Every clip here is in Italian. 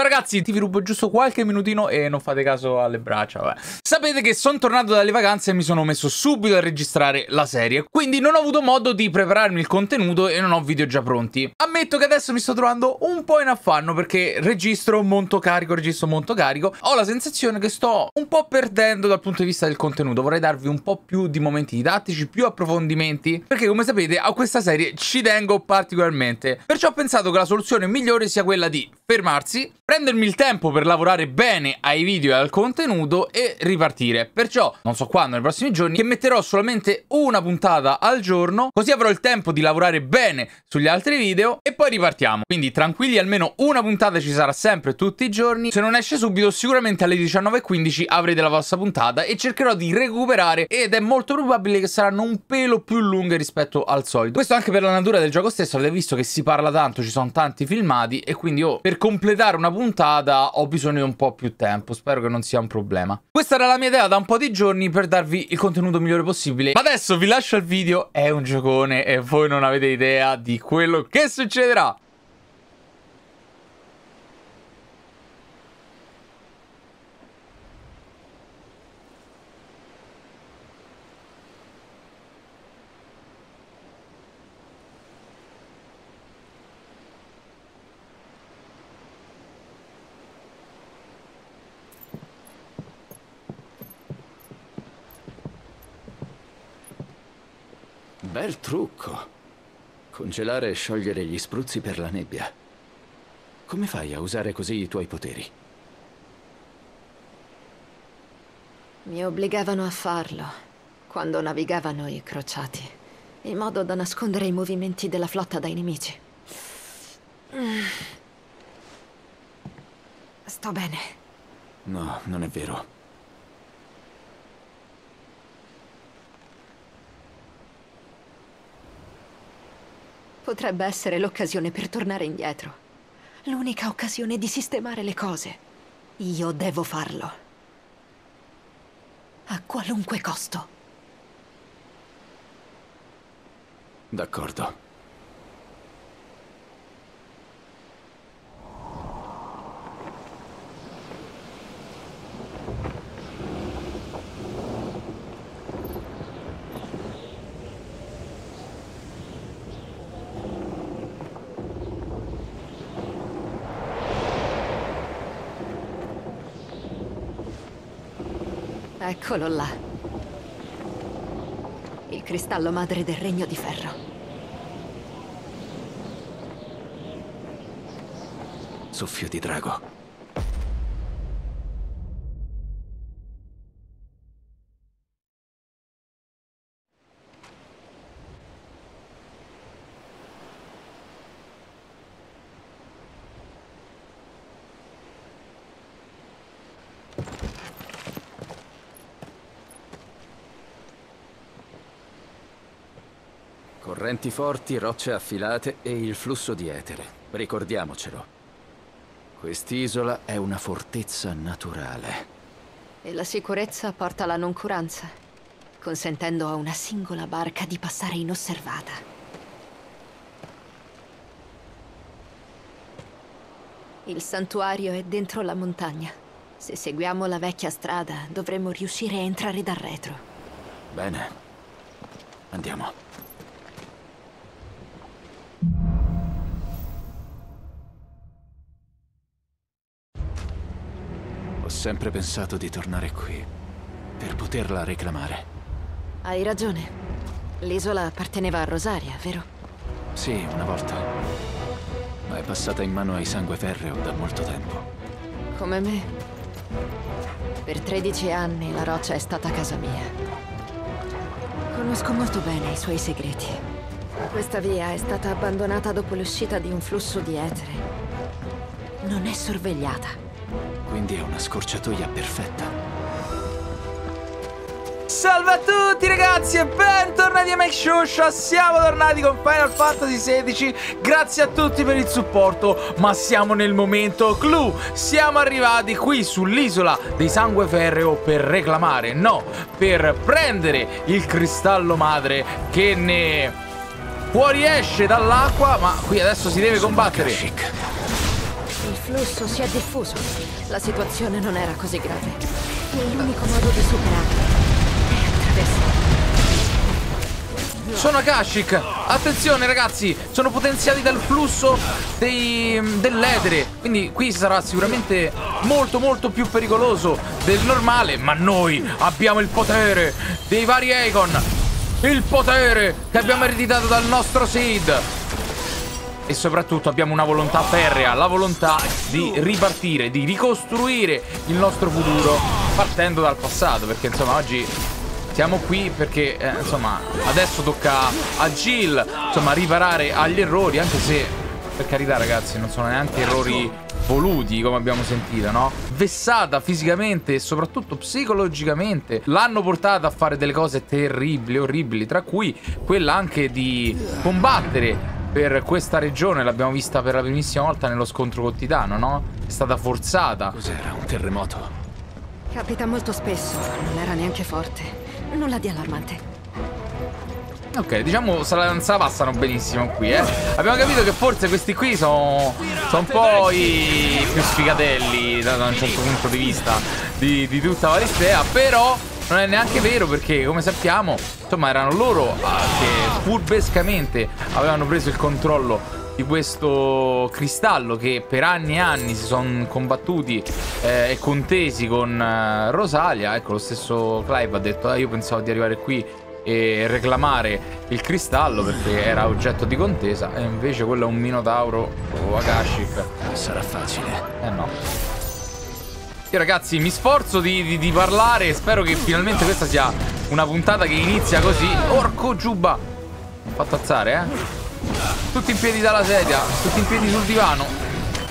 Ciao ragazzi, ti vi rubo giusto qualche minutino e non fate caso alle braccia, vabbè. Sapete che sono tornato dalle vacanze e mi sono messo subito a registrare la serie, quindi non ho avuto modo di prepararmi il contenuto e non ho video già pronti. Ammetto che adesso mi sto trovando un po' in affanno perché registro molto carico, registro molto carico. Ho la sensazione che sto un po' perdendo dal punto di vista del contenuto, vorrei darvi un po' più di momenti didattici, più approfondimenti, perché come sapete a questa serie ci tengo particolarmente. Perciò ho pensato che la soluzione migliore sia quella di fermarsi, prendermi il tempo per lavorare bene ai video e al contenuto e ripartire. Perciò, non so quando, nei prossimi giorni, che metterò solamente una puntata al giorno, così avrò il tempo di lavorare bene sugli altri video e poi ripartiamo. Quindi tranquilli, almeno una puntata ci sarà sempre tutti i giorni. Se non esce subito, sicuramente alle 19.15 avrete la vostra puntata e cercherò di recuperare ed è molto probabile che saranno un pelo più lunghe rispetto al solito. Questo anche per la natura del gioco stesso, avete visto che si parla tanto, ci sono tanti filmati e quindi io per completare una puntata ho bisogno di un po' più tempo. Spero che non sia un problema. Questa era la mia idea da un po' di giorni per darvi il contenuto migliore possibile. Ma adesso vi lascio il video, è un giocone e voi non avete idea di quello che succederà. Bel trucco. Congelare e sciogliere gli spruzzi per la nebbia. Come fai a usare così i tuoi poteri? Mi obbligavano a farlo quando navigavano i crociati, in modo da nascondere i movimenti della flotta dai nemici. Mm. Sto bene. No, non è vero. Potrebbe essere l'occasione per tornare indietro. L'unica occasione di sistemare le cose. Io devo farlo. A qualunque costo. D'accordo. Eccolo là. Il cristallo madre del regno di ferro. Soffio di drago. Correnti forti, rocce affilate e il flusso di etere. Ricordiamocelo. Quest'isola è una fortezza naturale. E la sicurezza porta alla noncuranza, consentendo a una singola barca di passare inosservata. Il santuario è dentro la montagna. Se seguiamo la vecchia strada, dovremmo riuscire a entrare dal retro. Bene. Andiamo. Sempre pensato di tornare qui, per poterla reclamare. Hai ragione. L'isola apparteneva a Rosaria, vero? Sì, una volta. Ma è passata in mano ai sangue ferreo da molto tempo. Come me. Per 13 anni la roccia è stata casa mia. Conosco molto bene i suoi segreti. Questa via è stata abbandonata dopo l'uscita di un flusso di etere. Non è sorvegliata. Quindi è una scorciatoia perfetta. Salve a tutti ragazzi e bentornati a Make Shosha Siamo tornati con Final Fantasy XVI Grazie a tutti per il supporto Ma siamo nel momento clou. Siamo arrivati qui sull'isola dei Sangue Ferreo Per reclamare, no Per prendere il cristallo madre Che ne fuoriesce dall'acqua Ma qui adesso si deve combattere flusso si è diffuso. La situazione non era così grave. E l'unico modo di superarlo è attraversarlo. Sono Akashic! Attenzione ragazzi, sono potenziati dal flusso dei, dell'etere. Quindi qui sarà sicuramente molto molto più pericoloso del normale. Ma noi abbiamo il potere dei vari Aegon. Il potere che abbiamo ereditato dal nostro Sid. E soprattutto abbiamo una volontà ferrea, la volontà di ripartire, di ricostruire il nostro futuro partendo dal passato. Perché insomma oggi siamo qui perché, eh, insomma, adesso tocca a Jill, insomma, riparare agli errori, anche se, per carità ragazzi, non sono neanche errori voluti, come abbiamo sentito, no? Vessata fisicamente e soprattutto psicologicamente. L'hanno portata a fare delle cose terribili, orribili, tra cui quella anche di combattere per questa regione, l'abbiamo vista per la primissima volta nello scontro con Titano, no? È stata forzata. Cos'era? Un terremoto? Capita molto spesso, non era neanche forte. Nulla di allarmante. Ok, diciamo se la, se la passano benissimo qui, eh. Abbiamo capito che forse questi qui sono son un po' i più sfigatelli da, da un certo punto di vista di, di tutta Varistea, però non è neanche vero perché, come sappiamo, insomma, erano loro ah, che furbescamente avevano preso il controllo di questo cristallo che per anni e anni si sono combattuti eh, e contesi con eh, Rosalia. Ecco, lo stesso Clive ha detto: ah, Io pensavo di arrivare qui e reclamare il cristallo perché era oggetto di contesa, e invece quello è un Minotauro o Akashic. Sarà facile. Eh no. Io ragazzi mi sforzo di, di, di parlare Spero che finalmente questa sia una puntata che inizia così. Orco Giuba Ho fatto alzare eh? Tutti in piedi dalla sedia, tutti in piedi sul divano.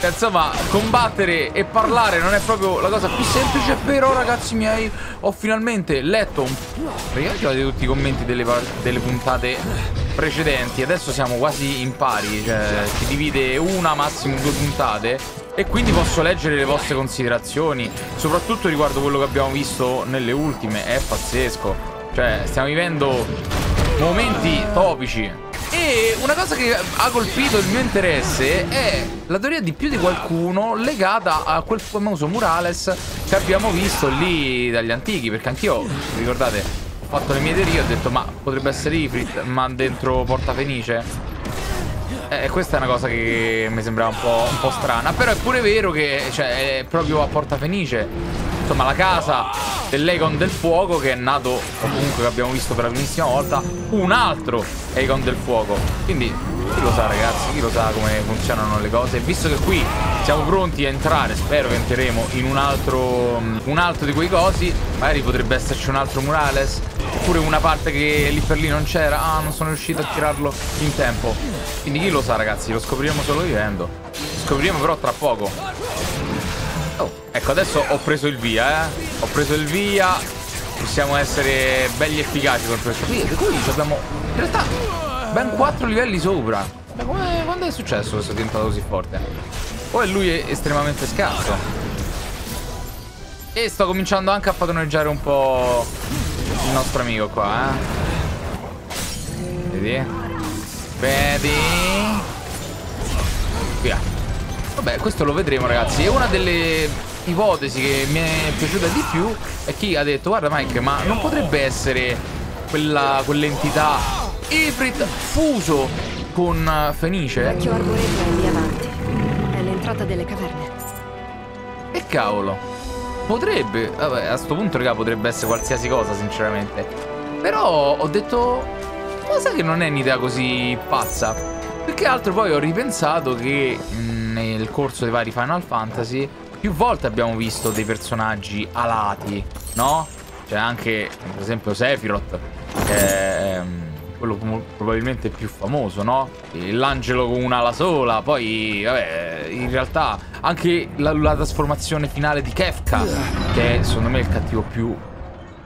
Insomma, combattere e parlare non è proprio la cosa più semplice, però ragazzi miei, ho finalmente letto un... Praticamente tutti i commenti delle, delle puntate precedenti, adesso siamo quasi in pari, cioè ci divide una, massimo due puntate e quindi posso leggere le vostre considerazioni, soprattutto riguardo quello che abbiamo visto nelle ultime, è pazzesco. Cioè, stiamo vivendo momenti topici e una cosa che ha colpito il mio interesse è la teoria di più di qualcuno legata a quel famoso murales che abbiamo visto lì dagli antichi. Perché anch'io, ricordate, ho fatto le mie teorie, ho detto ma potrebbe essere Ifrit, ma dentro Porta Fenice. Eh, questa è una cosa che mi sembrava un po', un po', strana. Però è pure vero che cioè, è proprio a Porta Fenice. Insomma, la casa dell'Egon del Fuoco che è nato, comunque che abbiamo visto per la primissima volta, un altro Egon del Fuoco. Quindi chi lo sa ragazzi, chi lo sa come funzionano le cose. Visto che qui siamo pronti a entrare, spero che entreremo in un altro, un altro di quei cosi, magari potrebbe esserci un altro Murales, oppure una parte che lì per lì non c'era, ah non sono riuscito a tirarlo in tempo. Quindi chi lo sa ragazzi, lo scopriremo solo vivendo. Scopriremo però tra poco. Ecco, adesso ho preso il via, eh. Ho preso il via. Possiamo essere belli efficaci con questo. Qui, qui abbiamo in realtà ben 4 livelli sopra. Ma come, quando è successo questo è diventato così forte? È lui è estremamente scarso? E sto cominciando anche a padroneggiare un po' il nostro amico qua, eh. Vedi? Vedi? Via. Vabbè, questo lo vedremo, ragazzi. E una delle ipotesi che mi è piaciuta di più è chi ha detto, guarda Mike, ma non potrebbe essere quella, quell'entità Ifrit fuso con Fenice? Il vecchio arboreto è lì avanti. È l'entrata delle caverne. E cavolo. Potrebbe, vabbè, a sto punto, raga, potrebbe essere qualsiasi cosa, sinceramente. Però ho detto, ma sai che non è un'idea così pazza? Più che altro poi ho ripensato che... Mm, nel corso dei vari Final Fantasy più volte abbiamo visto dei personaggi alati, no? C'è anche, per esempio, Sephiroth, che ehm, quello probabilmente più famoso, no? L'angelo con un'ala sola, poi, vabbè, in realtà anche la, la, trasformazione finale di Kefka, che è secondo me il cattivo più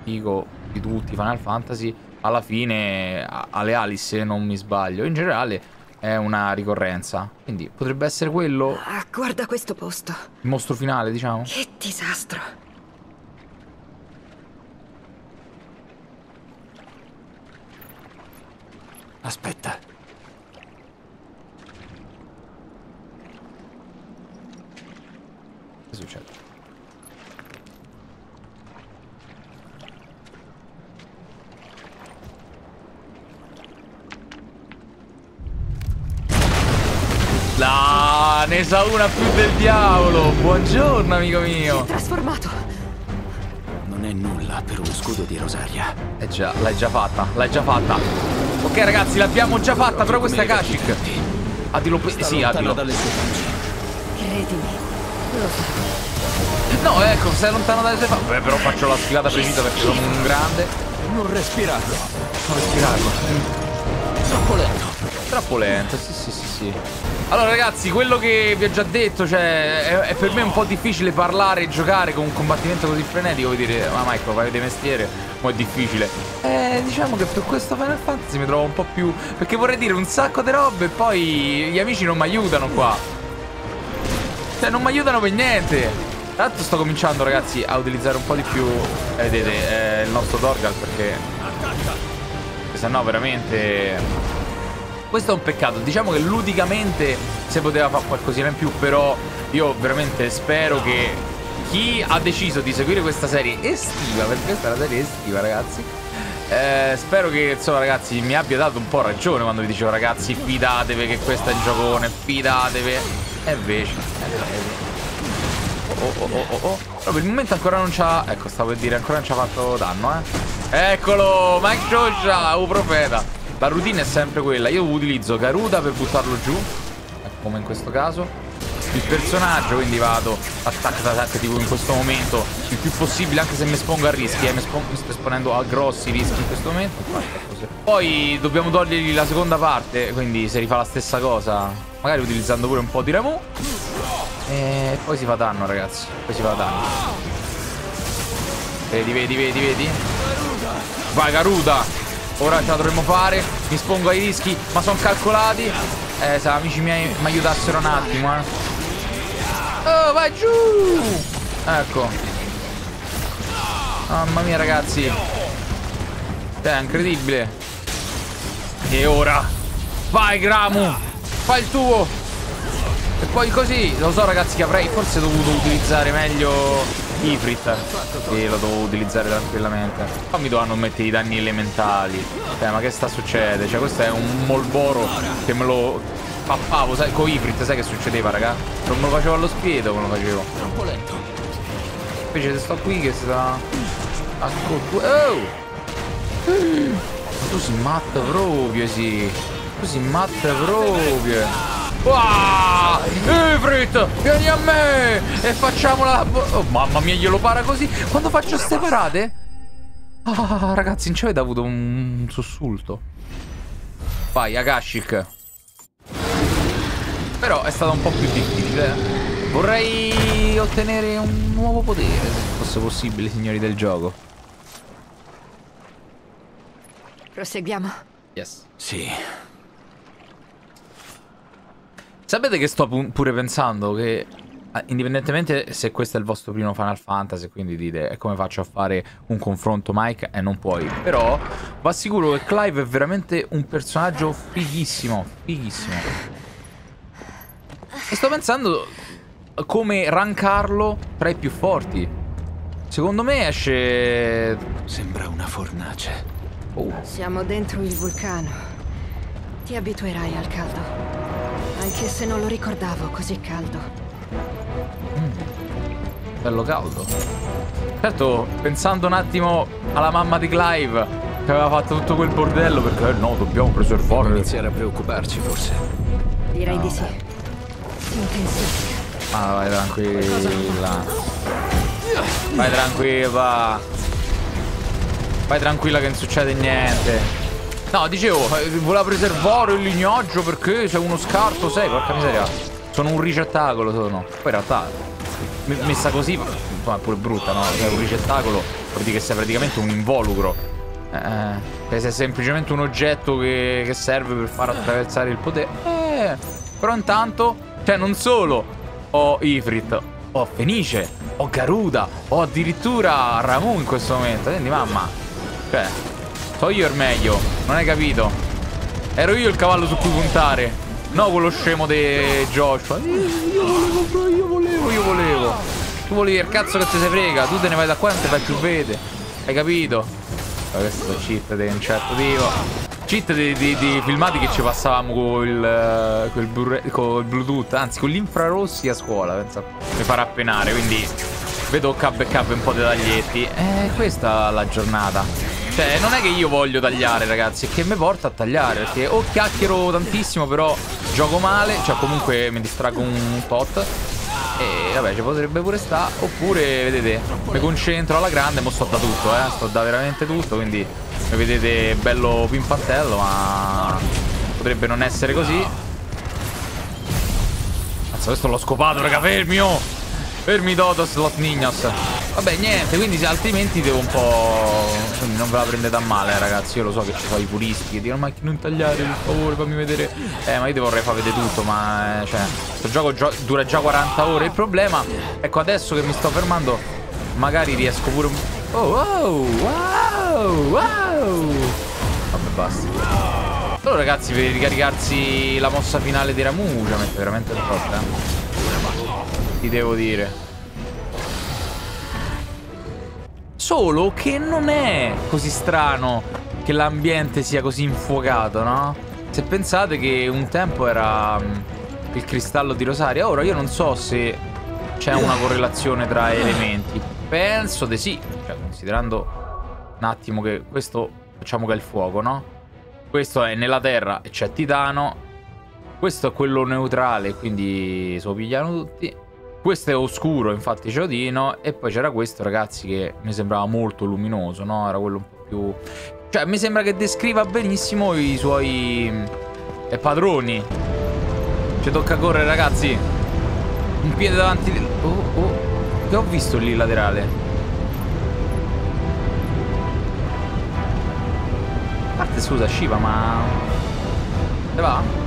figo di tutti Final Fantasy, alla fine ha le ali se non mi sbaglio. In generale è una ricorrenza. Quindi potrebbe essere quello. Ah, guarda questo posto. Il mostro finale, diciamo. Che disastro. Aspetta. Che succede? La ne sa una più del diavolo. Buongiorno, amico mio. Trasformato. Non è nulla per uno scudo di Rosaria. Eh già, l'hai già fatta, l'hai già fatta. Ok, ragazzi, l'abbiamo già fatta, però questa è Kashik. Adilo, sì, adilo. dalle sue facce. Credimi. Lo farò. No, ecco, sei lontano dalle sue. Beh, però faccio la schivata precisa perché sono un grande. Non respirarlo. Non respirarlo. Troppo lento. Troppo lento, sì, sì, sì, sì. Allora, ragazzi, quello che vi ho già detto, cioè, è, è per me un po' difficile parlare e giocare con un combattimento così frenetico. Vuoi dire, ma Michael, fai di mestiere, ma è difficile. Eh, diciamo che per questo Final Fantasy mi trovo un po' più. Perché vorrei dire un sacco di robe e poi gli amici non mi aiutano qua. Cioè, non mi aiutano per niente. L'altro sto cominciando, ragazzi, a utilizzare un po' di più. Vedete, eh, il nostro Dorgal perché. Se no, veramente. Questo è un peccato. Diciamo che ludicamente si poteva fare qualcosina in più, però io veramente spero che chi ha deciso di seguire questa serie estiva, perché questa è una serie estiva, ragazzi. eh, spero che, insomma, ragazzi, mi abbia dato un po' ragione quando vi dicevo, ragazzi, fidatevi che questo è il giocone, fidatevi. E invece, oh, oh, oh, oh, oh. Però per il momento ancora non c'ha. Ecco, stavo per dire, ancora non ci ha fatto danno, eh. Eccolo, Mike Joja, un profeta. La routine è sempre quella. Io utilizzo Garuda per buttarlo giù, come in questo caso. Il personaggio, quindi vado attack attack tipo in questo momento il più possibile, anche se mi espongo a rischi, eh, mi, mi sto esponendo a grossi rischi in questo momento. Poi dobbiamo togliergli la seconda parte, quindi se rifà la stessa cosa, magari utilizzando pure un po' di Ramu. E poi si fa danno, ragazzi. Poi si fa danno. Vedi, vedi, vedi, vedi. Vai, Garuda! Ora ce la dovremmo fare. Mi spongo ai rischi, ma sono calcolati. Eh, se amici miei mi aiutassero un attimo, eh. Oh, vai giù! Ecco. Mamma mia, ragazzi. È incredibile. E ora? Vai, Gramu! Fai il tuo! E poi così, lo so ragazzi che avrei forse dovuto utilizzare meglio Ifrit. Sì, lo devo utilizzare tranquillamente. Qua mi dovranno mettere i danni elementali. Cioè, ma che sta succedendo? Cioè, questo è un Molboro che me lo pappavo, sai, con Ifrit, sai che succedeva, raga? Non me lo facevo allo spiedo come lo facevo. Invece se sto qui che sta... Ascolta... Oh! Ma tu si matta proprio, sì. Tu si matta proprio. Wow! Ifrit, vieni a me! E facciamo la... Oh, mamma mia, glielo para così. Quando faccio ste parate? Ah, ragazzi, in ci avete avuto un sussulto. Vai, Akashik. Però è stato un po' più difficile. Vorrei ottenere un nuovo potere, se fosse possibile, signori del gioco. Proseguiamo. Yes. Sì. Sapete che sto pure pensando che ah, indipendentemente se questo è il vostro primo Final Fantasy, quindi dite e come faccio a fare un confronto Mike e non puoi. Però vi assicuro che Clive è veramente un personaggio fighissimo, fighissimo. E sto pensando come rankarlo tra i più forti. Secondo me esce... Sembra una fornace. Oh. Siamo dentro il vulcano. Ti abituerai al caldo. Anche se non lo ricordavo così caldo. Mm. Bello caldo. Certo, pensando un attimo alla mamma di Clive che aveva fatto tutto quel bordello perché eh, no, dobbiamo preservare. iniziare a preoccuparci forse. Direi no. di sì. Intensifica. Ah, vai tranquilla. Vai tranquilla. Vai tranquilla che non succede niente. No, dicevo, eh, voleva preservare il lignaggio perché sei uno scarto, sei, porca miseria. Sono un ricettacolo, sono. Poi in realtà, messa così, ma è pure brutta, no? Sei un ricettacolo, vuol dire che sei praticamente un involucro. Eh, sei semplicemente un oggetto che, che serve per far attraversare il potere. Eh, però intanto, cioè non solo ho Ifrit, ho Fenice, ho Garuda, ho addirittura Ramu in questo momento. Quindi mamma, cioè... So io il meglio, non hai capito? Ero io il cavallo su cui puntare. No quello scemo di Joshua. Io, io volevo, io volevo, io volevo. Tu volevi il cazzo che ti sei frega. Tu te ne vai da qua e non ti fai più vedere. Hai capito? Questo è cheat di un certo tipo. Cheat di, di, di filmati che ci passavamo con il, con il Bluetooth, anzi con gli infrarossi a scuola, pensa. Mi farà penare, quindi vedo cab e cab un po' di taglietti. E questa è la giornata. Cioè, non è che io voglio tagliare, ragazzi, è che mi porta a tagliare. Perché o chiacchiero tantissimo, però gioco male. Cioè, comunque mi distraggo un tot. E vabbè, ci potrebbe pure sta. Oppure, vedete, mi concentro alla grande, mo sto da tutto, eh. Sto da veramente tutto, quindi mi vedete bello pimpantello, ma potrebbe non essere così. Cazzo, questo l'ho scopato, raga, fermi, oh! Fermi Dodos, Lot Nignos. Vabbè, niente, quindi altrimenti devo un po'... Quindi non ve la prendete a male, ragazzi. Io lo so che ci sono i puristi che dicono, ma non tagliare, per favore, fammi vedere. Eh, ma io ti vorrei far vedere tutto, ma... Eh, cioè, questo gioco gio dura già 40 ore. Il problema, ecco, adesso che mi sto fermando, magari riesco pure... Oh, wow, wow, wow. Vabbè, basta. Solo, ragazzi, per ricaricarsi la mossa finale di Ramuja, mette veramente forte, eh. Ti devo dire. Solo che non è così strano che l'ambiente sia così infuocato, no? Se pensate che un tempo era mm, il cristallo di Rosaria, ora io non so se c'è una correlazione tra elementi. Penso di sì, cioè considerando un attimo che questo facciamo che è il fuoco, no? Questo è nella terra e c'è Titano. Questo è quello neutrale, quindi se lo pigliano tutti. Questo è oscuro, infatti c'è Odino. E poi c'era questo, ragazzi, che mi sembrava molto luminoso, no? Era quello un po' più... Cioè, mi sembra che descriva benissimo i suoi eh, padroni. Ci tocca correre, ragazzi. Un piede davanti... Oh, oh. Che ho visto lì laterale? A parte, scusa, Shiva, ma... Dove va?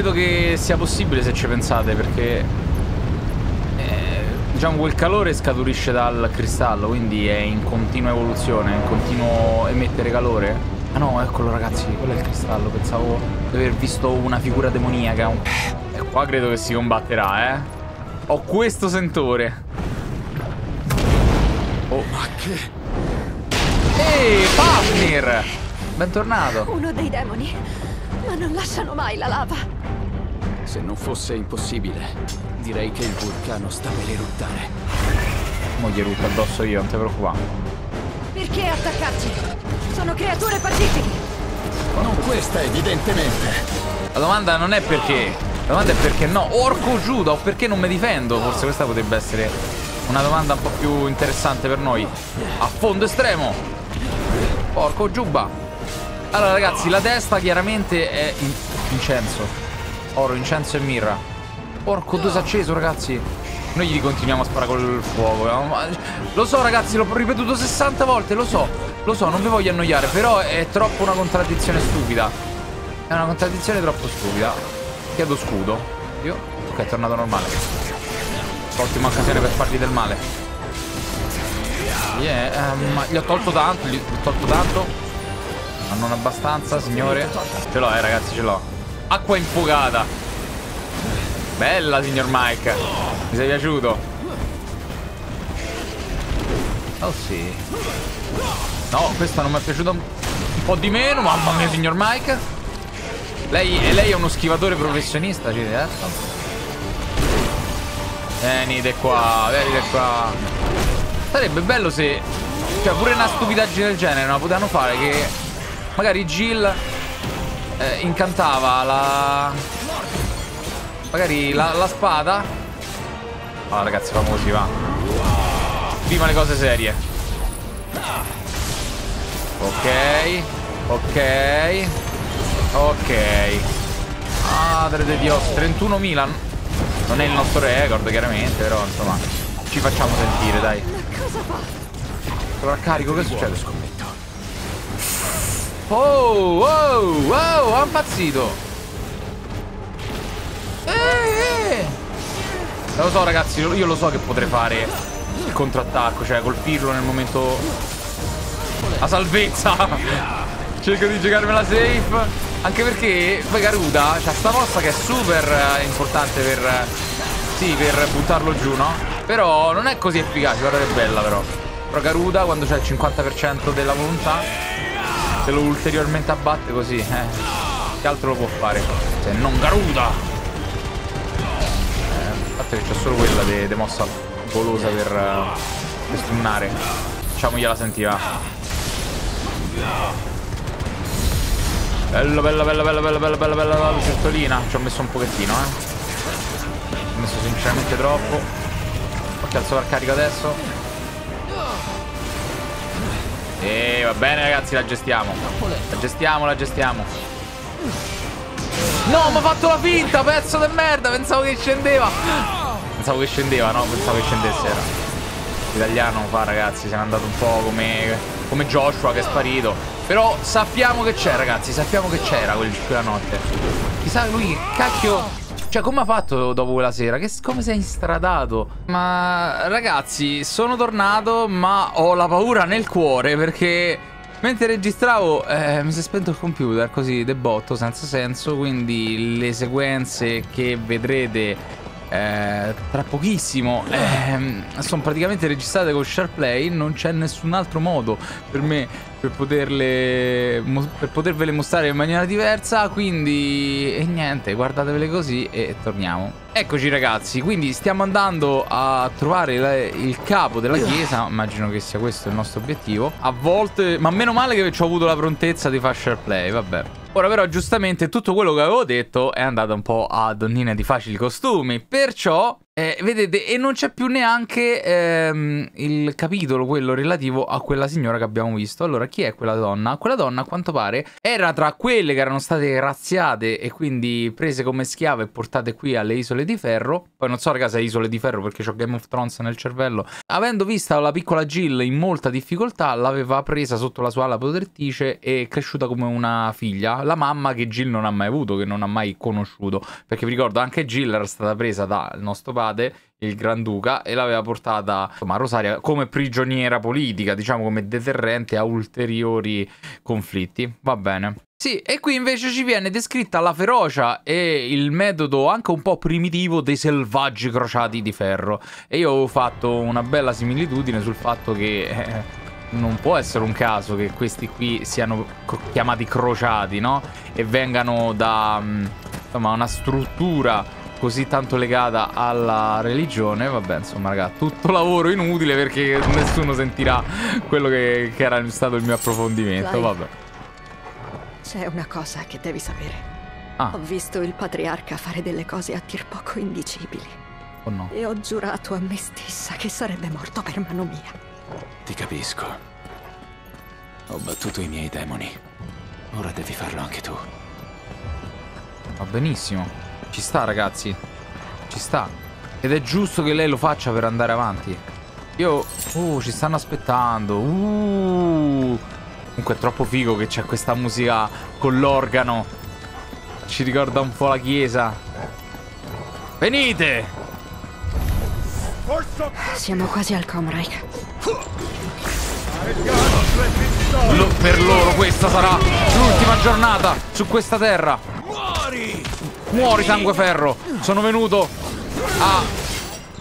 Credo che sia possibile se ci pensate, perché diciamo quel calore scaturisce dal cristallo, quindi è in continua evoluzione, in continuo emettere calore. Ah no, eccolo ragazzi, quello è il cristallo, pensavo di aver visto una figura demoniaca. E qua credo che si combatterà, eh. Ho questo sentore. Oh, ma che... Ehi, Fafnir! Bentornato. Uno dei demoni, ma non lasciano mai la lava. Se non fosse impossibile, direi che il vulcano sta per eruttare. Mo gli erutta addosso io, non ti preoccupare. Perché attaccarci? Sono creature pacifiche. Non questa, evidentemente. La domanda non è perché. La domanda è perché no. Orco Giuda o perché non mi difendo? Forse questa potrebbe essere una domanda un po' più interessante per noi. A fondo estremo. Porco Giuba. Allora ragazzi, la testa chiaramente è incenso. Oro, incenso e mirra. Porco due acceso, ragazzi. Noi gli continuiamo a sparare col fuoco. Eh. Lo so, ragazzi, l'ho ripetuto 60 volte, lo so. Lo so, non vi voglio annoiare, però è troppo una contraddizione stupida. È una contraddizione troppo stupida. Chiedo scudo. Io? Ok, è tornato normale. Ottima occasione per fargli del male. Yeah, um, gli ho tolto tanto, gli ho tolto tanto. Ma non abbastanza, signore. Ce l'ho, eh, ragazzi, ce l'ho. Acqua infugata. Bella, signor Mike. Mi sei piaciuto? Oh sì. No, questa non mi è piaciuta un po' di meno. Mamma mia, signor Mike. Lei, lei è uno schivatore professionista, ci detto. Venite qua, venite qua. Sarebbe bello se... Cioè, pure una stupidaggine del genere, no? Potevano fare che... Magari Jill eh, incantava la... Magari la, la spada. Oh, ragazzi, famosi, va. Prima le cose serie. Ok. Ok. Ok. Madre di Dios. 31.000. Non è il nostro record, chiaramente, però, insomma. Ci facciamo sentire, dai. Sovraccarico, che succede? Oh, wow, wow, ha impazzito. Eh, eh. Lo so, ragazzi, io lo so che potrei fare il contrattacco, cioè colpirlo nel momento... La salvezza! Cerco di giocarmela safe. Anche perché poi Garuda c'ha sta mossa che è super eh, importante per... Sì, per buttarlo giù, no? Però non è così efficace, guarda che bella però. Però Garuda quando c'è il 50% della volontà Se lo ulteriormente abbatte così eh, Che altro lo può fare? Se non Garuda! Eh, Infatti che c'è solo quella di mossa golosa per, uh, per stunnare. Facciamogliela sentire Bella bella bella bella bella bella bella bella la lucertolina Ci ho messo un pochettino eh. Ci ho messo sinceramente troppo. Ok al sovraccarico adesso e va bene ragazzi, la gestiamo. La gestiamo, la gestiamo. No, mi ha fatto la finta, pezzo di merda. Pensavo che scendeva. Pensavo che scendeva, no? Pensavo che scendesse. Era. L'italiano fa, ragazzi. Siamo andati un po' come, come Joshua che è sparito. Però sappiamo che c'è, ragazzi. Sappiamo che c'era quella notte. Chissà lui, cacchio. Cioè, come ha fatto dopo quella sera? Che, come è instradato? Ma, ragazzi, sono tornato, ma ho la paura nel cuore perché... Mentre registravo eh, mi si è spento il computer così debotto senza senso quindi le sequenze che vedrete eh, tra pochissimo eh, sono praticamente registrate con SharePlay non c'è nessun altro modo per me per poterle per potervele mostrare in maniera diversa quindi e niente guardatevele così e torniamo. Eccoci ragazzi quindi stiamo andando a trovare la, il capo della chiesa immagino che sia questo il nostro obiettivo. A volte ma meno male che ci ho avuto la prontezza di fare SharePlay vabbè Ora però giustamente tutto quello che avevo detto è andato un po' a donnine di facili costumi, perciò eh, vedete, e non c'è più neanche ehm, il capitolo, quello relativo a quella signora che abbiamo visto. Allora, chi è quella donna? Quella donna, a quanto pare, era tra quelle che erano state razziate e quindi prese come schiave e portate qui alle Isole di Ferro. Poi non so, ragazzi, se è Isole di Ferro perché ho Game of Thrones nel cervello. Avendo vista la piccola Jill in molta difficoltà, l'aveva presa sotto la sua ala protettrice e cresciuta come una figlia. La mamma che Jill non ha mai avuto, che non ha mai conosciuto. Perché vi ricordo, anche Jill era stata presa dal nostro padre il Granduca, e l'aveva portata insomma, a Rosaria come prigioniera politica, diciamo come deterrente a ulteriori conflitti. Va bene. Sì, e qui invece ci viene descritta la ferocia e il metodo anche un po' primitivo dei selvaggi crociati di ferro. E io ho fatto una bella similitudine sul fatto che eh, non può essere un caso che questi qui siano chiamati crociati, no? E vengano da mm, insomma, una struttura così tanto legata alla religione, vabbè, insomma, raga, tutto lavoro inutile perché nessuno sentirà quello che, che era stato il mio approfondimento, vabbè. C'è una cosa che devi sapere. Ah. Ho visto il patriarca fare delle cose a dir poco indicibili. Oh no. E ho giurato a me stessa che sarebbe morto per mano mia. Ti capisco. Ho battuto i miei demoni. Ora devi farlo anche tu. Va benissimo. Ci sta, ragazzi. Ci sta. Ed è giusto che lei lo faccia per andare avanti. Io... Uh, ci stanno aspettando. Uh. Comunque è troppo figo che c'è questa musica con l'organo. Ci ricorda un po' la chiesa. Venite! Siamo quasi al Comrike. Lo- per loro questa sarà l'ultima giornata su questa terra. Muori sangueferro. Sono venuto a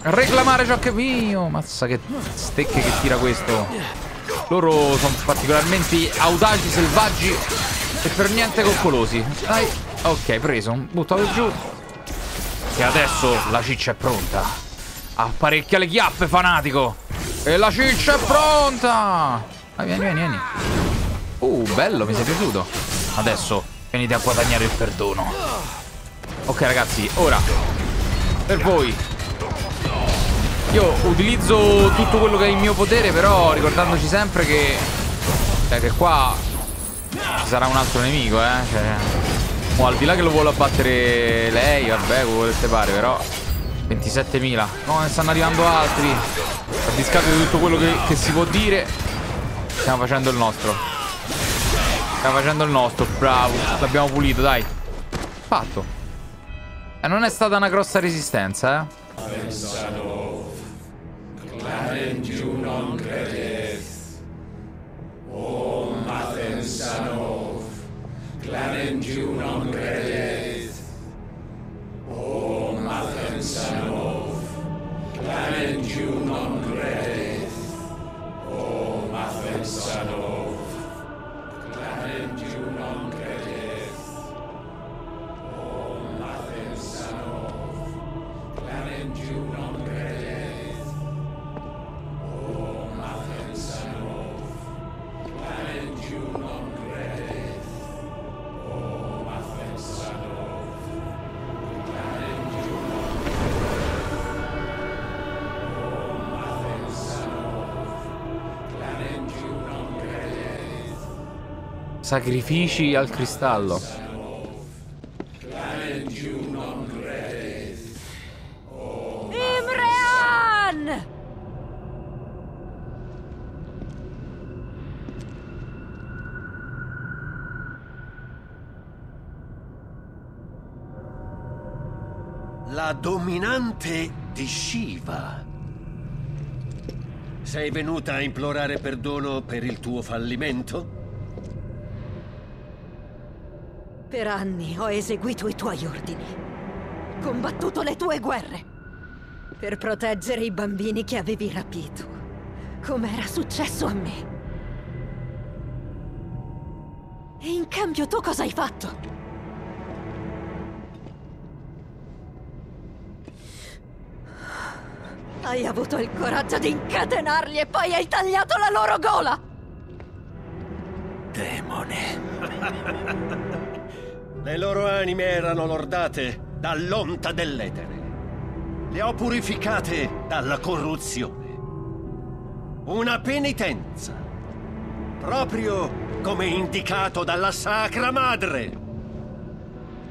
reclamare ciò che mio. Mazza che stecche che tira questo. Loro sono particolarmente audaci, selvaggi e per niente coccolosi. Dai. Ok, preso. Buttato giù. E adesso la ciccia è pronta. Apparecchia le chiappe, fanatico. E la ciccia è pronta. Vai, vieni, vieni, vieni. Uh, bello, mi sei piaciuto. Adesso venite a guadagnare il perdono. Ok, ragazzi, ora Per voi. Io utilizzo tutto quello che è in mio potere, però ricordandoci sempre che... Cioè, che qua ci sarà un altro nemico, eh. Cioè, o al di là che lo vuole abbattere lei, vabbè, come volete pare, però... 27.000. No, ne stanno arrivando altri. A discapito di tutto quello che, che si può dire, stiamo facendo il nostro. Stiamo facendo il nostro, bravo. L'abbiamo pulito, dai. Fatto. E non è stata una grossa resistenza, eh. Pensano. non credeth. O Mathensanov. non credeth. O Mathensanov. non credeth. Sacrifici al cristallo. Imrean! La dominante di Shiva. Sei venuta a implorare perdono per il tuo fallimento? Per anni ho eseguito i tuoi ordini. Combattuto le tue guerre. Per proteggere i bambini che avevi rapito. Come era successo a me. E in cambio tu cosa hai fatto? Hai avuto il coraggio di incatenarli e poi hai tagliato la loro gola! Demone. Le loro anime erano lordate dall'onta dell'etere. Le ho purificate dalla corruzione. Una penitenza. Proprio come indicato dalla Sacra Madre.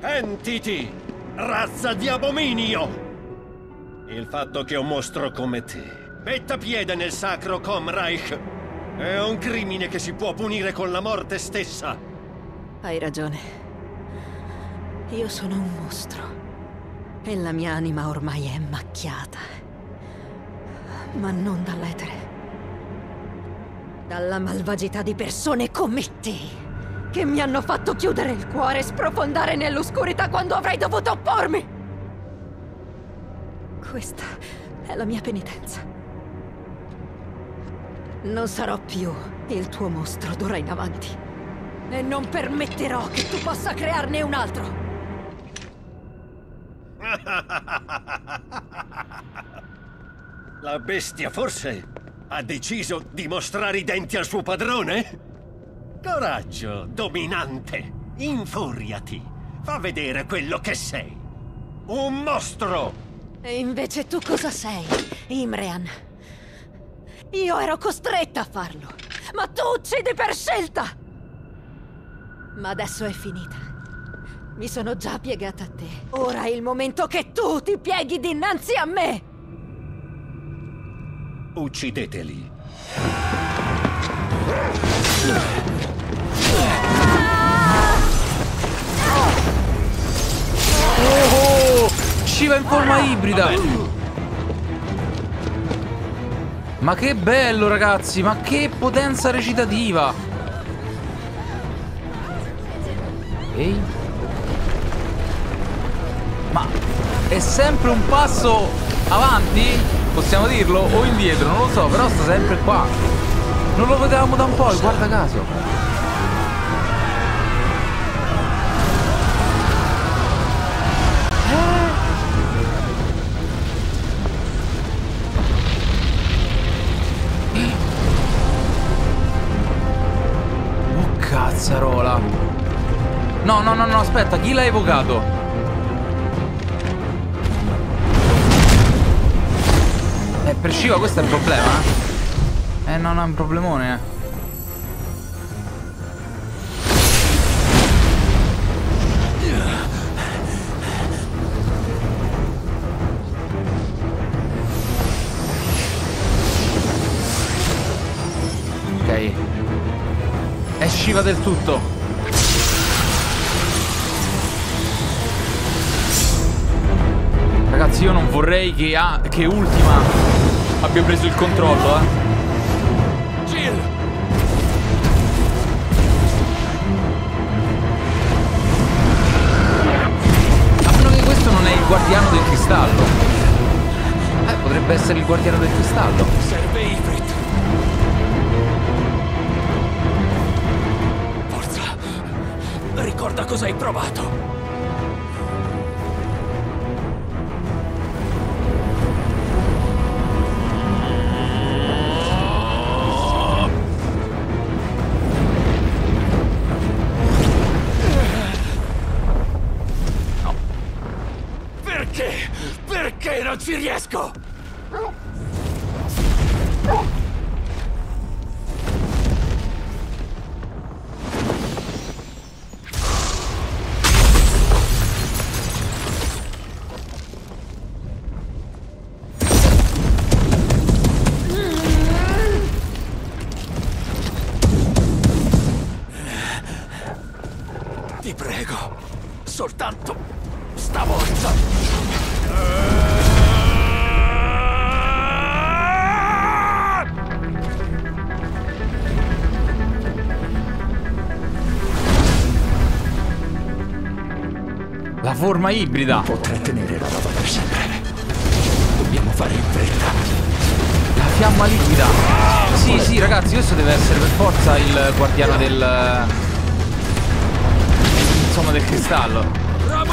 Entiti, razza di abominio! Il fatto che un mostro come te metta piede nel sacro Comreich è un crimine che si può punire con la morte stessa. Hai ragione. Io sono un mostro. E la mia anima ormai è macchiata. Ma non dall'etere. Dalla malvagità di persone come te. Che mi hanno fatto chiudere il cuore e sprofondare nell'oscurità quando avrei dovuto oppormi. Questa è la mia penitenza. Non sarò più il tuo mostro d'ora in avanti. E non permetterò che tu possa crearne un altro. La bestia forse ha deciso di mostrare i denti al suo padrone? Coraggio, dominante! Infuriati! Fa vedere quello che sei! Un mostro! E invece tu cosa sei, Imrean? Io ero costretta a farlo, ma tu uccidi per scelta! Ma adesso è finita. Mi sono già piegata a te. Ora è il momento che tu ti pieghi dinanzi a me! Uccideteli. Oh, Shiva in forma ibrida! Ma che bello ragazzi, ma che potenza recitativa! Ehi? È sempre un passo avanti? Possiamo dirlo? O indietro? Non lo so, però sta sempre qua. Non lo vedevamo da un po', guarda caso. Eh? Oh cazzarola No no no no aspetta chi l'ha evocato per Shiva questo è il problema? Eh, non è un problemone. eh. Ok. È Shiva del tutto. Ragazzi, io non vorrei che, a- che Ultima abbia preso il controllo, eh. Jill! A meno che questo non è il guardiano del cristallo. Eh, potrebbe essere il guardiano del cristallo. Serve Ivrit! Forza! Ricorda cosa hai provato! Non ci riesco? Ti prego, soltanto stavolta. Forma ibrida. Potrei tenere la roba per sempre. Dobbiamo fare in fretta. La fiamma liquida. Sì, sì, ragazzi, questo deve essere per forza il guardiano del... Insomma, del cristallo. Ramu!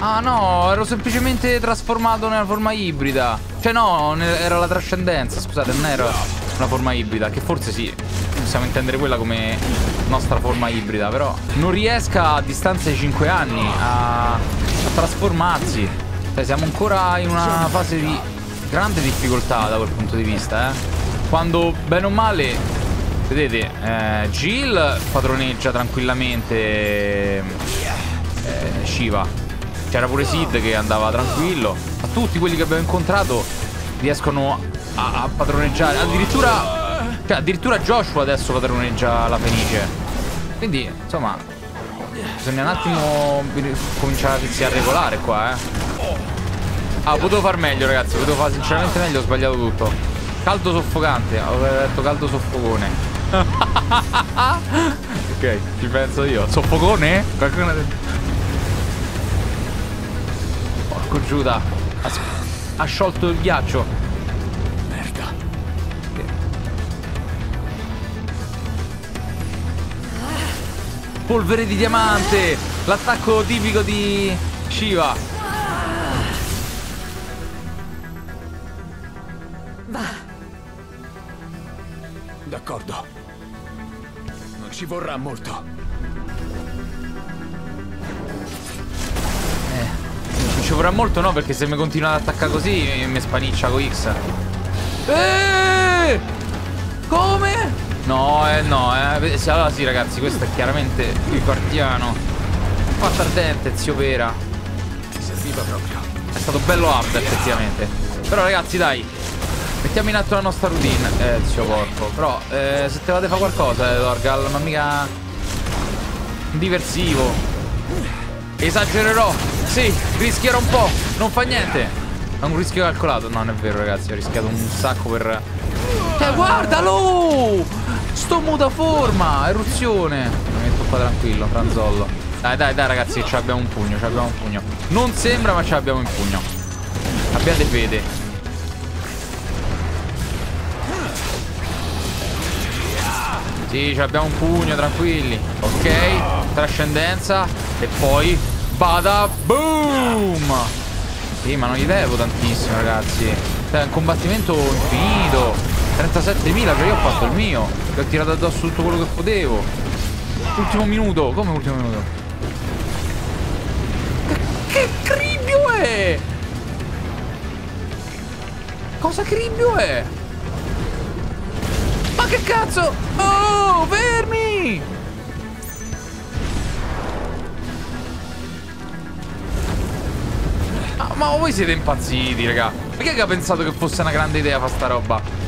Ah no, ero semplicemente trasformato nella forma ibrida. Cioè no, era la trascendenza, scusate, non era una forma ibrida, che forse sì, possiamo intendere quella come nostra forma ibrida, però non riesca a distanza di 5 anni a, a trasformarsi. Cioè siamo ancora in una fase di grande difficoltà da quel punto di vista, eh. Quando bene o male, vedete, eh, Jill padroneggia tranquillamente eh, Shiva. C'era pure Sid che andava tranquillo. Ma tutti quelli che abbiamo incontrato riescono a, a padroneggiare. Addirittura. Cioè, addirittura Joshua adesso padroneggia la Fenice. Quindi, insomma. Bisogna un attimo cominciare a iniziare a regolare qua, eh. Ah, potevo far meglio, ragazzi. Potevo fare sinceramente meglio, ho sbagliato tutto. Caldo soffocante, avevo detto caldo soffocone. ok, ci penso io. Soffocone? Qualcuno ha detto. Porco Giuda. Ha, ha sciolto il ghiaccio. Polvere di diamante. L'attacco tipico di Shiva. Va, D'accordo. Non ci vorrà molto. Non ci vorrà molto no perché se mi continua ad attaccare così mi- mi spaniccia con X. Eeeh! Come? No, eh no, eh. Sì, Allora sì ragazzi, questo è chiaramente il guardiano. Fatto ardente, zio Pera. Serviva proprio. È stato bello hard effettivamente. Però ragazzi dai. Mettiamo in atto la nostra routine. Eh, zio porco. Però eh, se te la fare qualcosa, eh, Dorgal, ma mica. Diversivo. Esagererò. Sì, rischierò un po'. Non fa niente. È un rischio calcolato. No, non è vero, ragazzi. Ho rischiato un sacco per. Eh, guardalo! Sto mutaforma! Eruzione. Mi metto qua tranquillo, franzollo. Dai, dai, dai, ragazzi, ce l'abbiamo un pugno, ce l'abbiamo un pugno. Non sembra, ma ce l'abbiamo in pugno. Abbiate fede. Sì, ce l'abbiamo un pugno, tranquilli. Ok, trascendenza. E poi. Bada boom! Sì, ma non gli devo tantissimo, ragazzi. Cioè, è un combattimento infinito. 37.000, cioè io ho fatto il mio. Ho tirato addosso tutto quello che potevo. Ultimo minuto. Come ultimo minuto? Che, che cribbio è? Cosa cribbio è? Ma che cazzo? Oh, fermi! Ah, ma voi siete impazziti, raga. È che ha pensato che fosse una grande idea fare sta roba?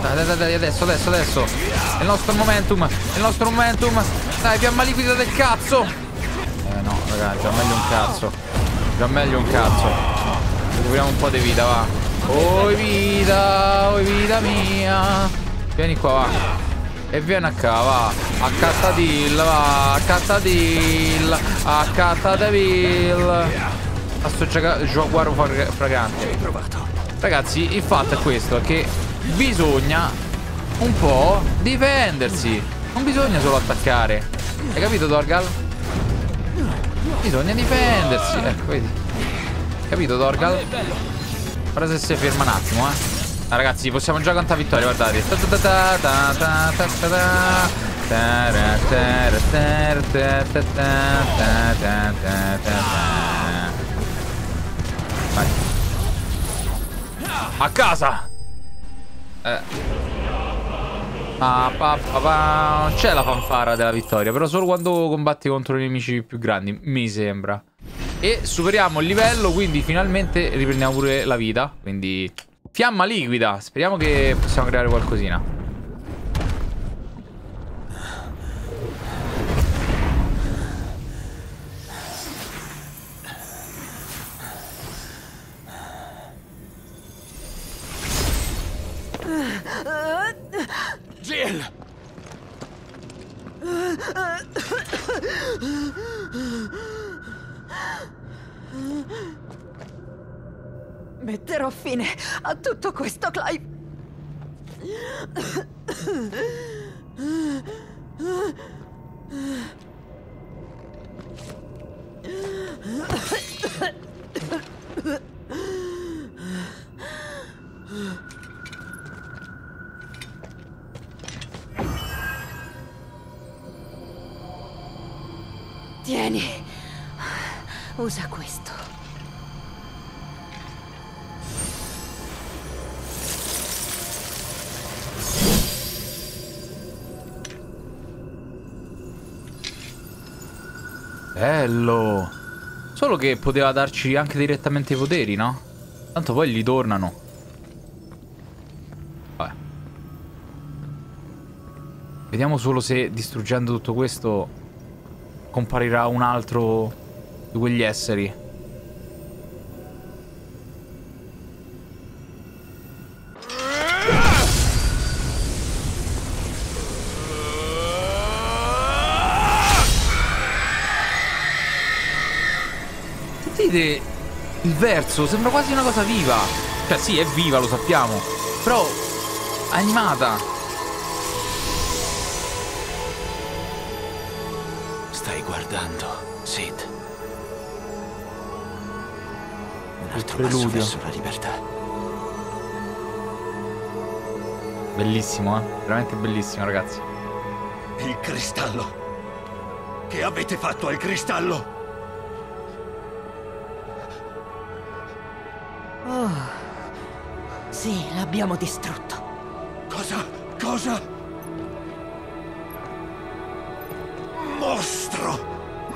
Dai, dai, dai, adesso, adesso, adesso. È il nostro momentum. È il nostro momentum. Dai, più liquida del cazzo. Eh no, raga, già meglio un cazzo. Già meglio un cazzo. Recuperiamo un po' di vita, va. Oi vita, oi vita mia. Vieni qua, va. E vieni a qua, va. Accattadil, va. Accattadil. Accattadil. A sto giaguaro fragante. Ragazzi, il fatto è questo, che bisogna un po' difendersi. Non bisogna solo attaccare. Hai capito, Dorgal? Bisogna difendersi. Ecco, vedi. Capito, Dorgal? Guarda se si ferma un attimo, eh. Ah, ragazzi, possiamo già cantare vittoria, guardate. A casa! Eh. Ah. C'è la fanfara della vittoria, però solo quando combatti contro i nemici più grandi, mi sembra. E superiamo il livello, quindi finalmente riprendiamo pure la vita. Quindi fiamma liquida. Speriamo che possiamo creare qualcosina. Jill! Metterò fine a tutto questo, Clive. Che poteva darci anche direttamente i poteri, no? Tanto poi gli tornano. Vabbè. Vediamo solo se distruggendo tutto questo comparirà un altro di quegli esseri. Sentite il verso, sembra quasi una cosa viva. Cioè sì, è viva, lo sappiamo. Però animata. Stai guardando, Sid. Un altro preludio. verso la libertà. Bellissimo, eh? Veramente bellissimo, ragazzi. Il cristallo. Che avete fatto al cristallo? Oh. Sì, l'abbiamo distrutto. Cosa? Cosa? Mostro!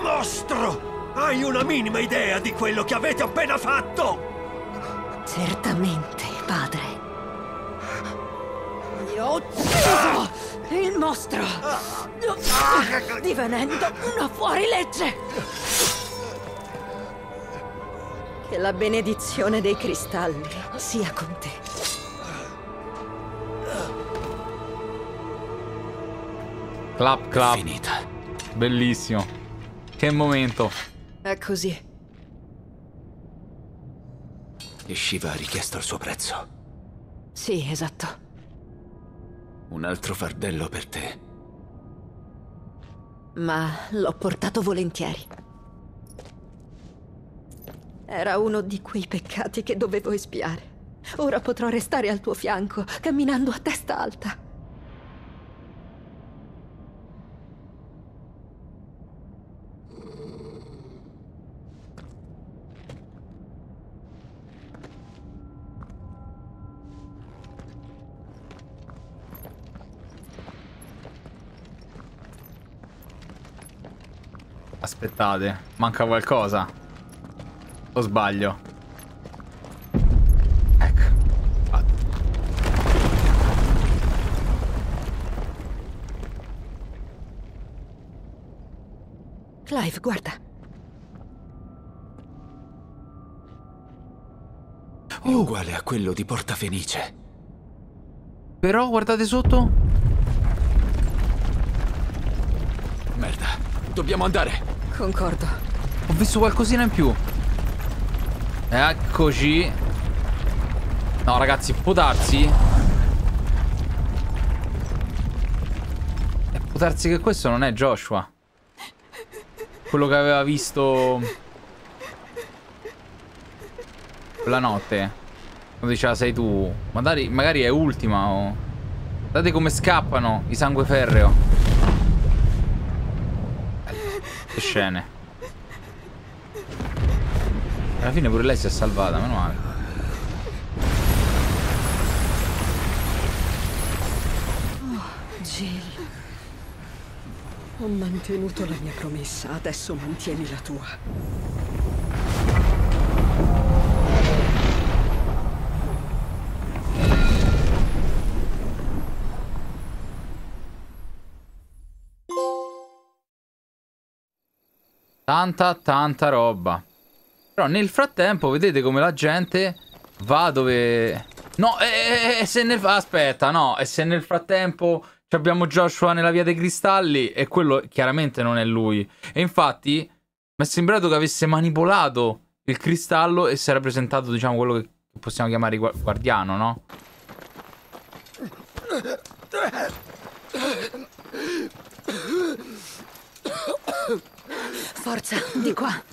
Mostro! Hai una minima idea di quello che avete appena fatto? Certamente, padre. Io ho ucciso il mostro, divenendo una fuorilegge. Che la benedizione dei cristalli sia con te. Clap, clap. Finita. Bellissimo. Che momento. È così. E Shiva ha richiesto il suo prezzo. Sì, esatto. Un altro fardello per te. Ma l'ho portato volentieri. Era uno di quei peccati che dovevo espiare. Ora potrò restare al tuo fianco, camminando a testa alta. Aspettate, manca qualcosa. O sbaglio? Ecco. Fatto. Clive, guarda. È uguale a quello di Porta Fenice. Però guardate sotto. Merda, dobbiamo andare. Concordo. Ho visto qualcosina in più. Eccoci. No, ragazzi, può darsi. E può darsi che questo non è Joshua. Quello che aveva visto... Quella notte. Quando diceva sei tu. Magari, magari è ultima o... Guardate come scappano i sangue ferreo. Che scene. Alla fine pure lei si è salvata, meno male. Jill. Ho mantenuto la mia promessa, adesso mantieni la tua. Tanta, tanta roba. Però nel frattempo vedete come la gente va dove... No, e, e se nel... Aspetta, no, e se nel frattempo abbiamo Joshua nella via dei cristalli e quello chiaramente non è lui. E infatti mi è sembrato che avesse manipolato il cristallo e si era presentato, diciamo, quello che possiamo chiamare guardiano, no? Forza, di qua.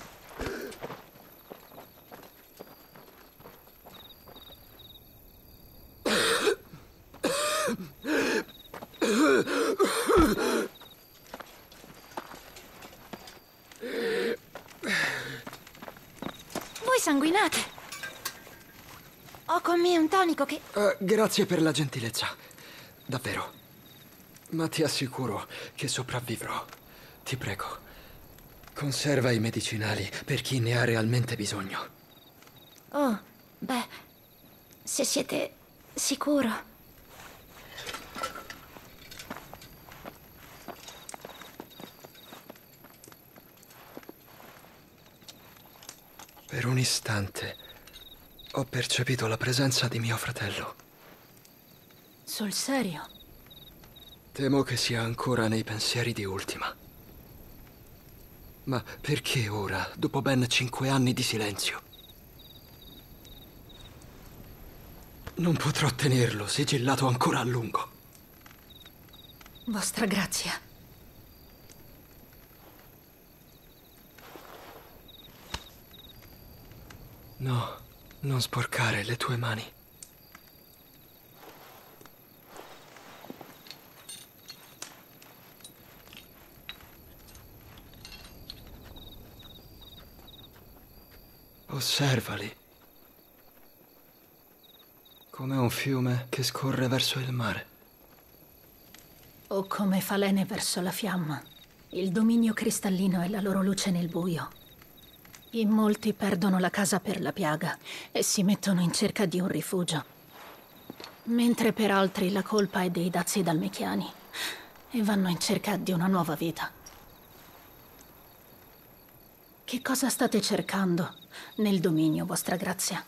Voi sanguinate. Ho con me un tonico che... Eh, grazie per la gentilezza. Davvero. Ma ti assicuro che sopravvivrò. Ti prego. Conserva i medicinali per chi ne ha realmente bisogno. Oh, beh, se siete sicuro. Per un istante ho percepito la presenza di mio fratello. Sul serio? Temo che sia ancora nei pensieri di Ultima. Ma perché ora, dopo ben cinque anni di silenzio? Non potrò tenerlo sigillato ancora a lungo. Vostra grazia. No, non sporcare le tue mani. Osservali. Come un fiume che scorre verso il mare. O come falene verso la fiamma. Il dominio cristallino è la loro luce nel buio. In molti perdono la casa per la piaga e si mettono in cerca di un rifugio. Mentre per altri la colpa è dei dazi dalmechiani e vanno in cerca di una nuova vita. Che cosa state cercando nel dominio, vostra grazia?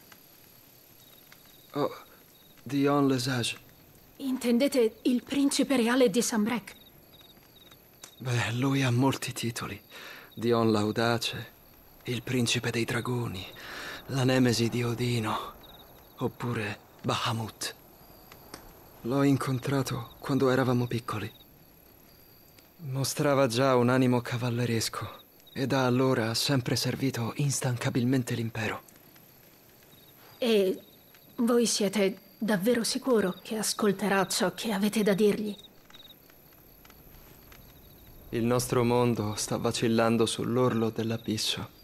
Oh, Dion Lesage. Intendete il principe reale di Sambrec? Beh, lui ha molti titoli. Dion l'Audace, il principe dei dragoni, la nemesi di Odino, oppure Bahamut. L'ho incontrato quando eravamo piccoli. Mostrava già un animo cavalleresco e da allora ha sempre servito instancabilmente l'impero. E voi siete davvero sicuro che ascolterà ciò che avete da dirgli? Il nostro mondo sta vacillando sull'orlo dell'abisso.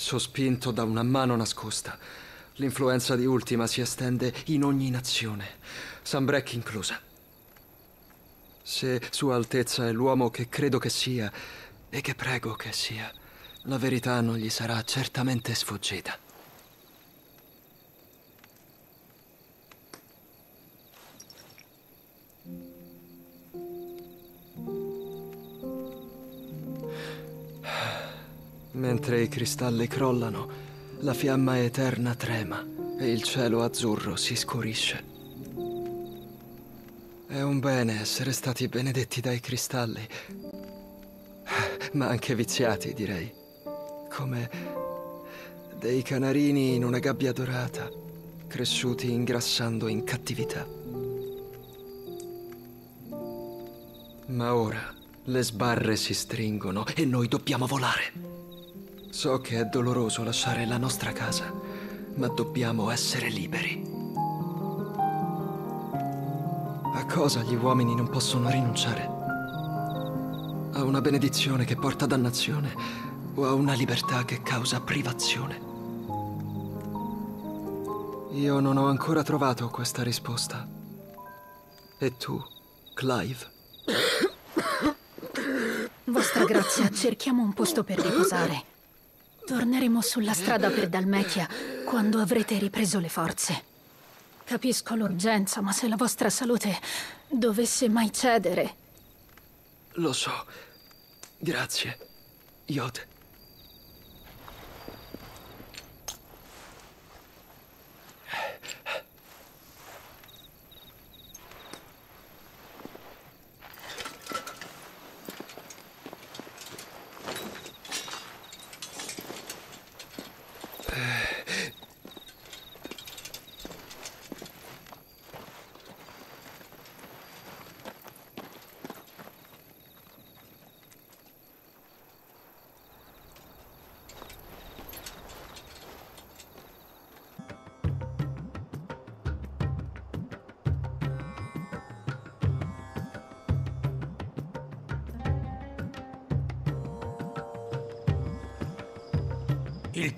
Sospinto da una mano nascosta, l'influenza di Ultima si estende in ogni nazione, Sambrec inclusa. Se Sua Altezza è l'uomo che credo che sia, e che prego che sia. La verità non gli sarà certamente sfuggita. Mentre i cristalli crollano, la fiamma eterna trema e il cielo azzurro si scurisce. È un bene essere stati benedetti dai cristalli, ma anche viziati, direi. Come dei canarini in una gabbia dorata, cresciuti ingrassando in cattività. Ma ora le sbarre si stringono e noi dobbiamo volare. So che è doloroso lasciare la nostra casa, ma dobbiamo essere liberi. A cosa gli uomini non possono rinunciare? A una benedizione che porta dannazione o a una libertà che causa privazione? Io non ho ancora trovato questa risposta. E tu, Clive? Vostra grazia, cerchiamo un posto per riposare. Torneremo sulla strada per Dalmechia quando avrete ripreso le forze. Capisco l'urgenza, ma se la vostra salute dovesse mai cedere... Lo so. Grazie, Yod.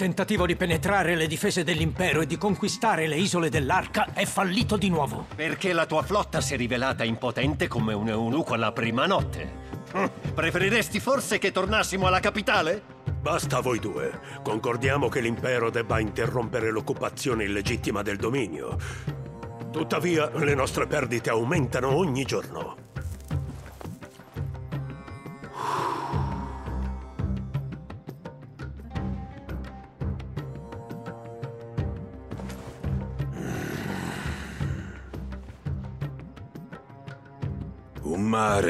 Tentativo di penetrare le difese dell'impero e di conquistare le isole dell'Arca è fallito di nuovo. Perché la tua flotta si è rivelata impotente come un eunuco alla prima notte. Hm, Preferiresti forse che tornassimo alla capitale? Basta a voi due. Concordiamo che l'impero debba interrompere l'occupazione illegittima del dominio. Tuttavia, le nostre perdite aumentano ogni giorno.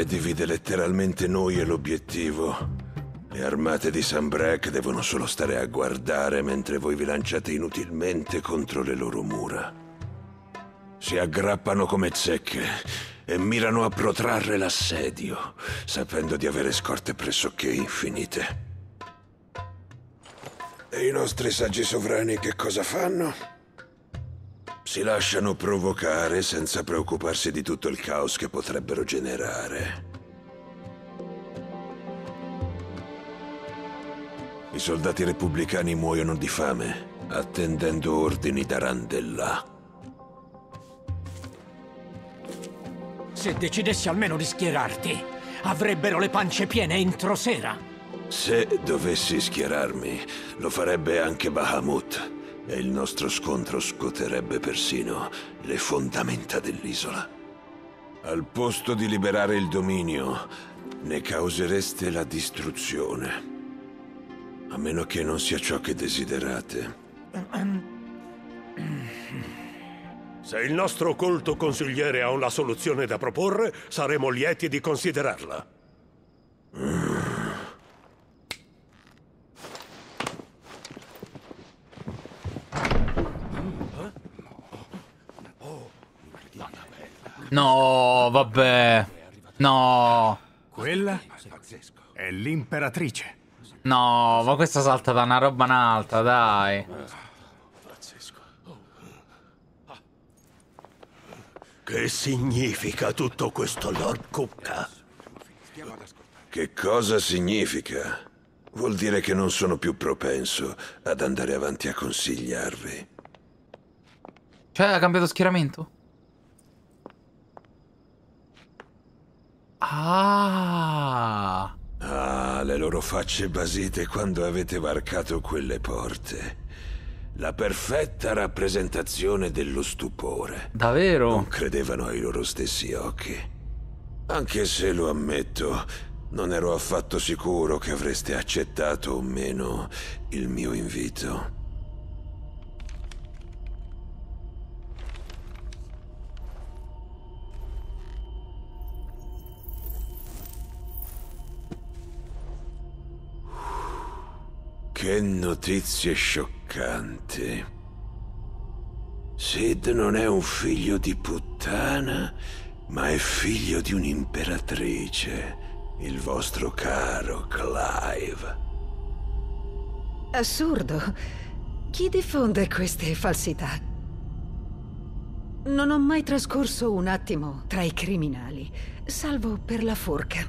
Mare divide letteralmente noi e l'obiettivo. Le armate di Sunbreak devono solo stare a guardare mentre voi vi lanciate inutilmente contro le loro mura. Si aggrappano come zecche e mirano a protrarre l'assedio, sapendo di avere scorte pressoché infinite. E i nostri saggi sovrani che cosa fanno? Si lasciano provocare senza preoccuparsi di tutto il caos che potrebbero generare. I soldati repubblicani muoiono di fame, attendendo ordini da Randella. Se decidessi almeno di schierarti, avrebbero le pance piene entro sera. Se dovessi schierarmi, lo farebbe anche Bahamut. E il nostro scontro scuoterebbe persino le fondamenta dell'isola. Al posto di liberare il dominio, ne causereste la distruzione. A meno che non sia ciò che desiderate. Se il nostro colto consigliere ha una soluzione da proporre, saremo lieti di considerarla. No, vabbè. No. Quella è l'imperatrice. No, ma questa salta da una roba un'altra, dai. Che significa tutto questo, Lord Cucca? Che cosa significa? Vuol dire che non sono più propenso ad andare avanti a consigliarvi. Cioè, ha cambiato schieramento? Ah. Ah, le loro facce basite quando avete varcato quelle porte. La perfetta rappresentazione dello stupore. Davvero? Non credevano ai loro stessi occhi. Anche se lo ammetto, non ero affatto sicuro che avreste accettato o meno il mio invito. Che notizie scioccanti. Sid non è un figlio di puttana, ma è figlio di un'imperatrice, il vostro caro Clive. Assurdo. Chi diffonde queste falsità? Non ho mai trascorso un attimo tra i criminali, salvo per la forca.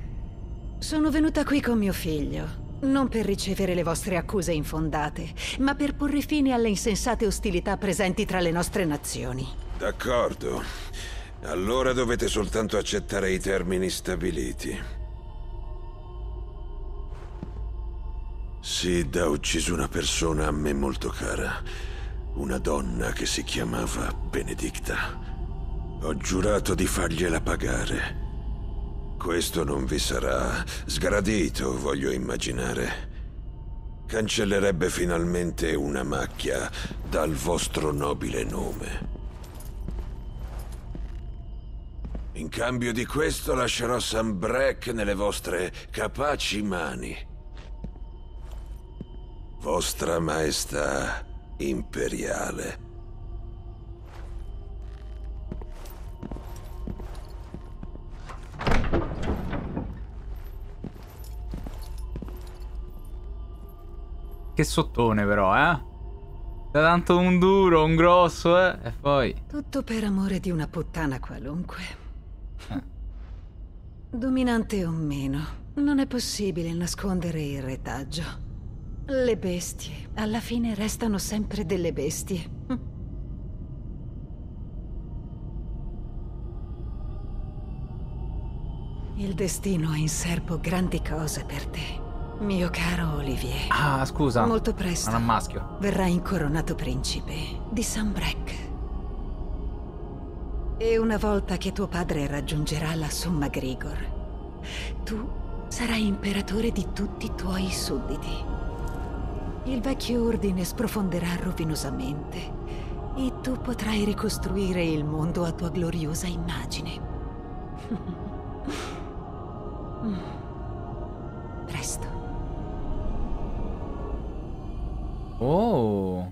Sono venuta qui con mio figlio, non per ricevere le vostre accuse infondate, ma per porre fine alle insensate ostilità presenti tra le nostre nazioni. D'accordo. Allora dovete soltanto accettare i termini stabiliti. Sid ha ucciso una persona a me molto cara. Una donna che si chiamava Benedicta. Ho giurato di fargliela pagare. Questo non vi sarà sgradito, voglio immaginare. Cancellerebbe finalmente una macchia dal vostro nobile nome. In cambio di questo lascerò Sam Breck nelle vostre capaci mani. Vostra Maestà Imperiale. Che sottone però, eh? Da tanto un duro, un grosso, eh? E poi... Tutto per amore di una puttana qualunque. Dominante o meno, non è possibile nascondere il retaggio. Le bestie, alla fine restano sempre delle bestie. Il destino ha in serbo grandi cose per te. Mio caro Olivier. Ah, scusa. Molto presto. Non è maschio. Verrai incoronato principe di Sunbreak. E una volta che tuo padre raggiungerà la Somma Grigor, tu sarai imperatore di tutti i tuoi sudditi. Il vecchio ordine sprofonderà rovinosamente e tu potrai ricostruire il mondo a tua gloriosa immagine. Presto. Oh.